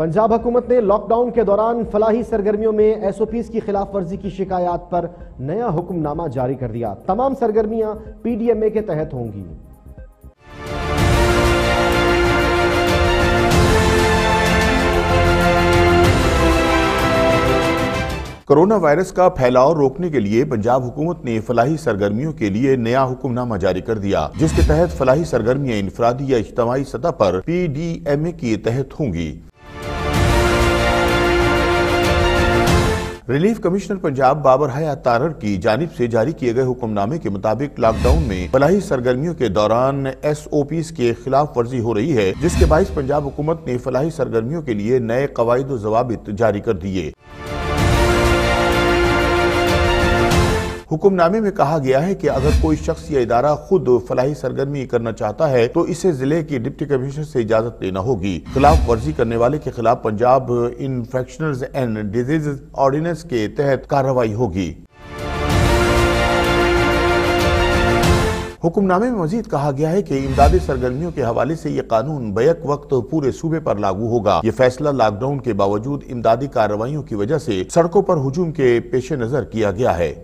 پنجاب حکومت نے lock down کے دوران فلاحی سرگرمیوں میں ایس او پیز کی خلاف ورزی کی شکایات پر نیا حکم نامہ جاری کر دیا۔ تمام سرگرمیاں پی ڈی ایم اے کے تحت ہوں گی۔ کرونا وائرس کا پھیلاؤ روکنے کے لیے پنجاب حکومت نے فلاحی سرگرمیوں کے لیے نیا حکم نامہ جاری کر دیا، جس کے تحت فلاحی سرگرمیاں انفرادی یا اجتماعی سطح پر پی ڈی ایم اے کے تحت ہوں گی۔ ریلیف کمشنر پنجاب بابر حیات تارر کی جانب سے جاری کیے گئے حکم نامے کے مطابق لاک ڈاؤن میں فلاحی سرگرمیوں کے دوران ایس او پیز کے خلاف ورزی ہو رہی ہے، جس کے باعث پنجاب حکومت نے فلاحی سرگرمیوں کے لیے نئے قواعد و ضوابط جاری کر دیے۔ حکم نامے میں کہا گیا ہے کہ اگر کوئی شخص یا ادارہ خود فلاحی سرگرمی کرنا چاہتا ہے تو اسے ضلع کی ڈپٹی کمشنر سے اجازت لینا ہوگی۔ خلاف ورزی کرنے والے کے خلاف Punjab infections and diseases ordinance کے تحت کارروائی ہوگی۔ حکم نامے میں مزید کہا گیا ہے کہ امدادی سرگرمیوں کے حوالے سے یہ قانون بیک وقت پورے صوبے پر لاگو ہوگا۔ یہ فیصلہ لاک ڈاؤن کے باوجود امدادی کارروائیوں کی وجہ سے سڑکوں پر ہجوم کے پیش نظر کیا گیا ہے۔